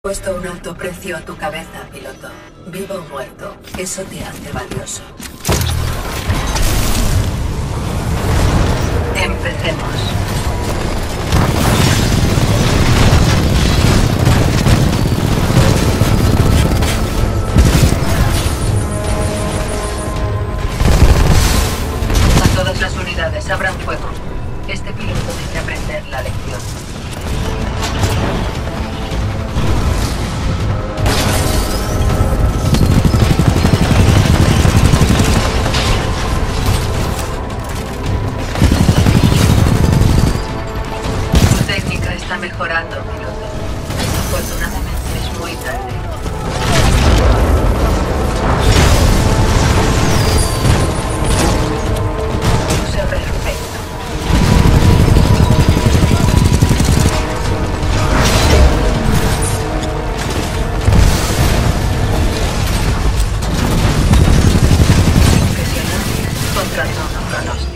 Puesto un alto precio a tu cabeza, piloto. Vivo o muerto, eso te hace valioso. Empecemos. A todas las unidades, abran fuego. Está mejorando, piloto. Afortunadamente es muy tarde. Perfecto. Impresionante contra todo pronóstico.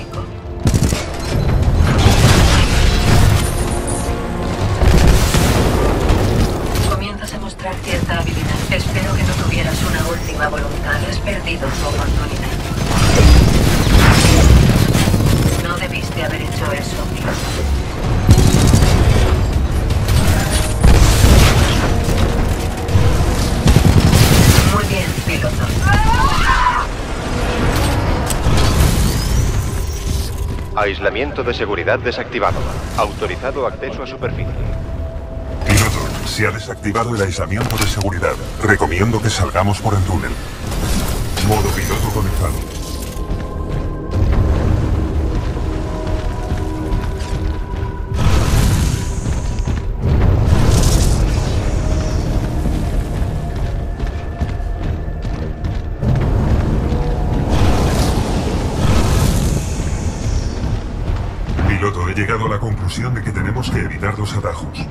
Perdido tu oportunidad. No debiste haber hecho eso. Muy bien, piloto. Aislamiento de seguridad desactivado. Autorizado acceso a superficie. Piloto, se ha desactivado el aislamiento de seguridad. Recomiendo que salgamos por el túnel. Modo piloto conectado. Piloto, he llegado a la conclusión de que tenemos que evitar los atajos.